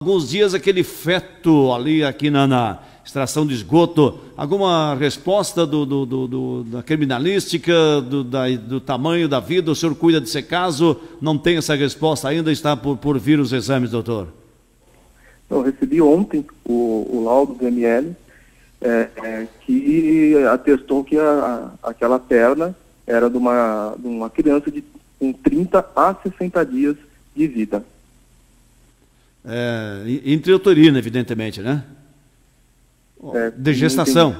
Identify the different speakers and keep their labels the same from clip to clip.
Speaker 1: alguns dias aquele feto ali aqui na, na extração de esgoto, alguma resposta do, do, do, da criminalística, do, da, do tamanho da vida, o senhor cuida desse caso, não tem essa resposta ainda, está por, por vir os exames, doutor?
Speaker 2: Eu recebi ontem o, o laudo do ML, é, é, que atestou que a, a, aquela perna era de uma, de uma criança de com 30 a 60 dias de vida.
Speaker 1: É, intrauterina, evidentemente, né? É, de gestação.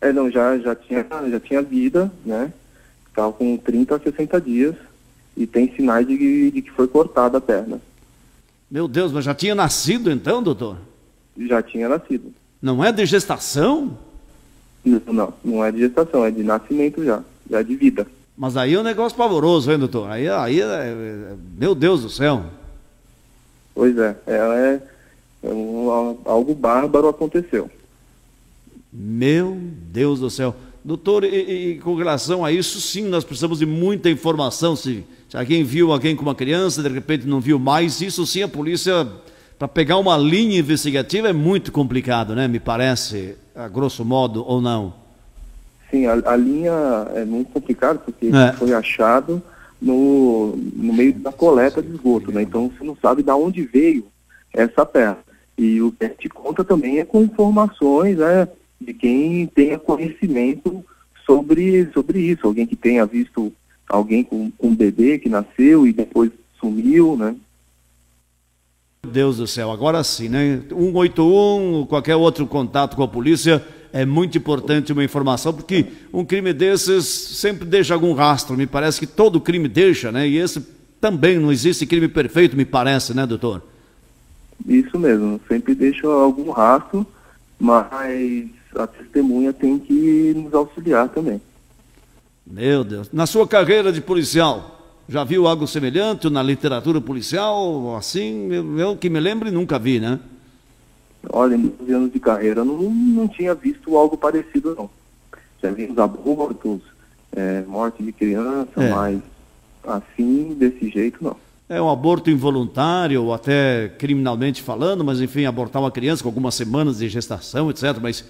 Speaker 2: É, não, já, já, tinha, já tinha vida, né? Estava com 30 a 60 dias e tem sinais de, de que foi cortada a perna.
Speaker 1: Meu Deus, mas já tinha nascido então, doutor?
Speaker 2: Já tinha nascido.
Speaker 1: Não é de gestação?
Speaker 2: Não, não, não é de gestação, é de nascimento já, já de vida.
Speaker 1: Mas aí é um negócio pavoroso, hein, doutor? Aí, aí é, é meu Deus do céu.
Speaker 2: Pois é, ela é, é um, algo bárbaro aconteceu.
Speaker 1: Meu Deus do céu. Doutor, e, e, com relação a isso, sim, nós precisamos de muita informação. Se, se alguém viu alguém com uma criança, de repente não viu mais, isso sim a polícia, para pegar uma linha investigativa é muito complicado, né? Me parece, a grosso modo, ou não?
Speaker 2: Sim, a, a linha é muito complicada porque é. foi achado no, no meio da coleta de esgoto, né? Então você não sabe de onde veio essa peça. E o que a gente conta também é com informações né, de quem tenha conhecimento sobre, sobre isso, alguém que tenha visto alguém com, com um bebê que nasceu e depois sumiu, né?
Speaker 1: Deus do céu, agora sim, né? 181, qualquer outro contato com a polícia, é muito importante uma informação, porque um crime desses sempre deixa algum rastro. Me parece que todo crime deixa, né? E esse também não existe crime perfeito, me parece, né, doutor?
Speaker 2: Isso mesmo, sempre deixa algum rastro, mas a testemunha tem que nos auxiliar também.
Speaker 1: Meu Deus. Na sua carreira de policial, já viu algo semelhante na literatura policial? Assim, eu, eu que me lembre, nunca vi, né?
Speaker 2: Olha, em 12 anos de carreira, não, não tinha visto algo parecido, não. Já vimos abortos, é, morte de criança, é. mas assim, desse jeito, não.
Speaker 1: É um aborto involuntário, ou até criminalmente falando, mas enfim, abortar uma criança com algumas semanas de gestação, etc., mas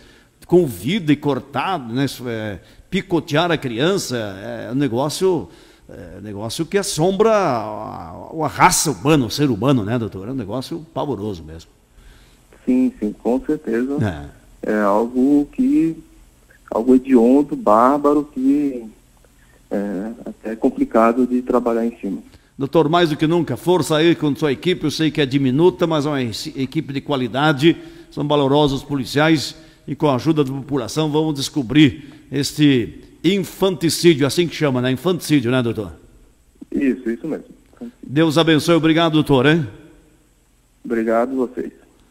Speaker 1: com vida e cortado, né? É, picotear a criança é um negócio, é um negócio que assombra a, a, raça humana, o ser humano, né, doutor? É um negócio pavoroso mesmo.
Speaker 2: Sim, sim, com certeza. É, é algo que. algo hediondo, bárbaro, que é até complicado de trabalhar em cima.
Speaker 1: Doutor, mais do que nunca, força aí com sua equipe, eu sei que é diminuta, mas é uma equipe de qualidade, são valorosos policiais e com a ajuda da população vamos descobrir este infanticídio, assim que chama, né? Infanticídio, né, doutor?
Speaker 2: Isso, isso mesmo.
Speaker 1: Deus abençoe, obrigado, doutor, hein?
Speaker 2: Obrigado vocês.